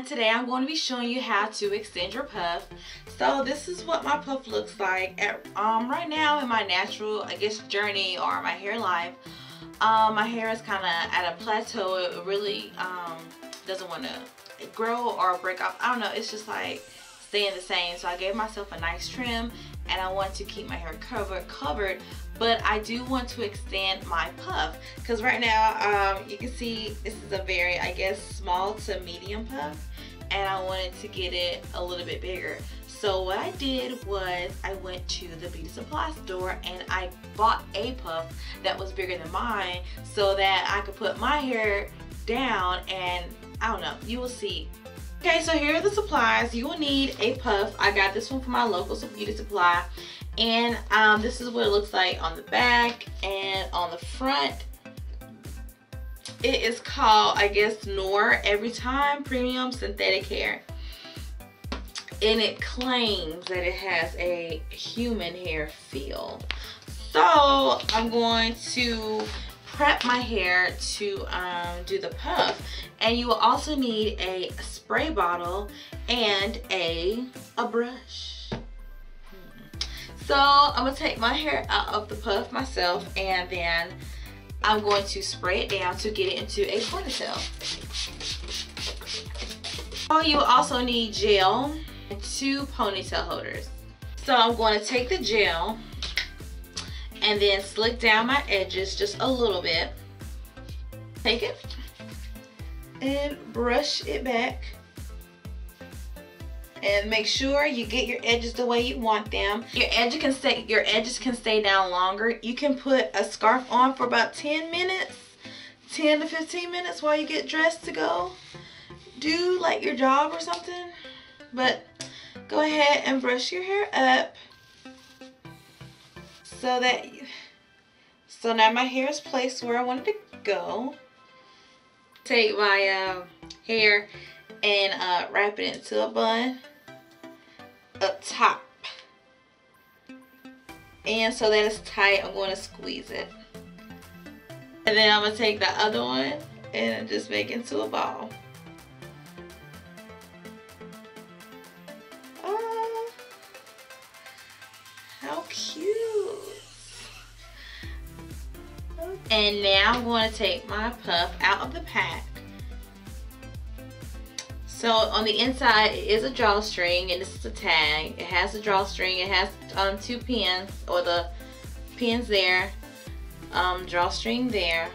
and today I'm going to be showing you how to extend your puff. So this is what my puff looks like at, um, right now in my natural, I guess, journey or my hair life. Um, my hair is kind of at a plateau. It really um, doesn't want to grow or break off. I don't know. It's just like staying the same. So I gave myself a nice trim and I want to keep my hair covered, covered but I do want to extend my puff because right now um, you can see this is a very I guess small to medium puff and I wanted to get it a little bit bigger so what I did was I went to the beauty supply store and I bought a puff that was bigger than mine so that I could put my hair down and I don't know you will see Okay, so here are the supplies. You will need a puff. I got this one from my local beauty supply and um, this is what it looks like on the back and on the front it is called I guess Noor Every Time Premium Synthetic Hair and it claims that it has a human hair feel so I'm going to prep my hair to um, do the puff and you will also need a spray bottle and a a brush so I'm gonna take my hair out of the puff myself and then I'm going to spray it down to get it into a ponytail. Oh, you also need gel and two ponytail holders. So I'm going to take the gel and then slick down my edges just a little bit. Take it and brush it back and make sure you get your edges the way you want them. Your edges can stay your edges can stay down longer. You can put a scarf on for about 10 minutes, 10 to 15 minutes while you get dressed to go do like your job or something. But go ahead and brush your hair up so that so now my hair is placed where I wanted to go. Take my uh, hair and uh, wrap it into a bun up top. And so that it's tight, I'm going to squeeze it. And then I'm going to take the other one and just make it into a ball. Oh, how cute. And now I'm going to take my puff out of the pack so on the inside it is a drawstring and this is a tag. It has a drawstring. It has um, two pins or the pins there. Um, drawstring there.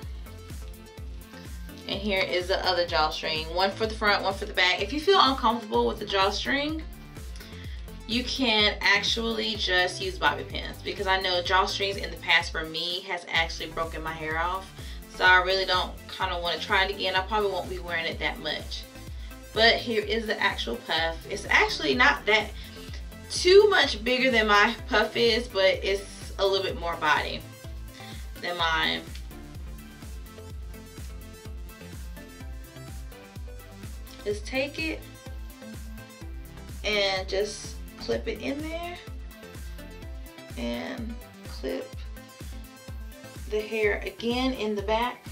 And here is the other drawstring. One for the front, one for the back. If you feel uncomfortable with the drawstring, you can actually just use bobby pins because I know drawstrings in the past for me has actually broken my hair off. So I really don't kind of want to try it again. I probably won't be wearing it that much but here is the actual puff it's actually not that too much bigger than my puff is but it's a little bit more body than mine just take it and just clip it in there and clip the hair again in the back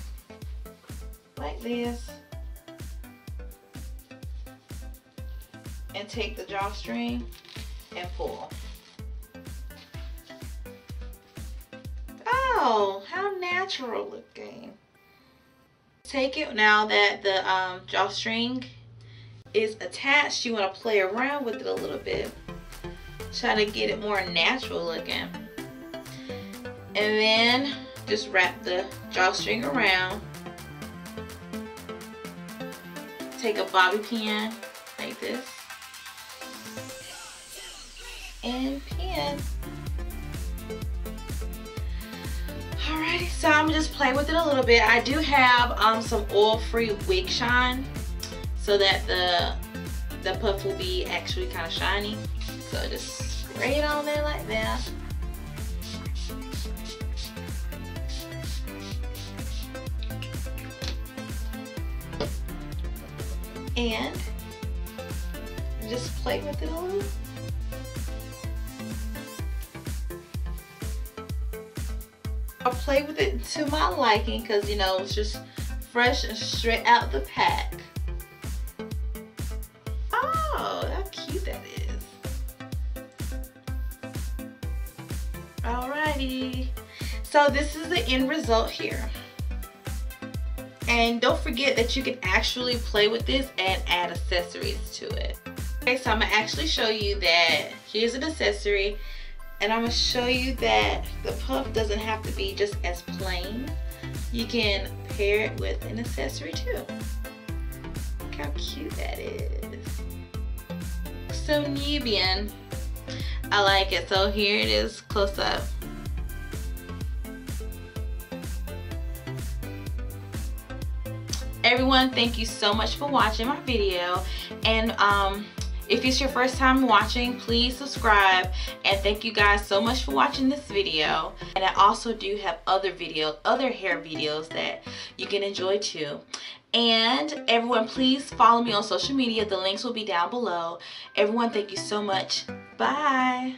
like this and take the drawstring and pull. Oh, how natural looking. Take it now that the um, drawstring is attached, you want to play around with it a little bit. Try to get it more natural looking. And then just wrap the drawstring around. Take a bobby pin like this and pin. Alrighty, so I'm just playing with it a little bit. I do have um, some oil-free wig shine so that the the puff will be actually kind of shiny. So just spray it on there like that. And just play with it a little. I'll play with it to my liking because, you know, it's just fresh and straight out the pack. So this is the end result here. And don't forget that you can actually play with this and add accessories to it. Okay, so I'm gonna actually show you that here's an accessory and I'm gonna show you that the puff doesn't have to be just as plain. You can pair it with an accessory too. Look how cute that is. So Nubian. I like it. So here it is close up. Everyone, thank you so much for watching my video. And um, if it's your first time watching, please subscribe. And thank you guys so much for watching this video. And I also do have other videos, other hair videos that you can enjoy too. And everyone, please follow me on social media. The links will be down below. Everyone, thank you so much. Bye.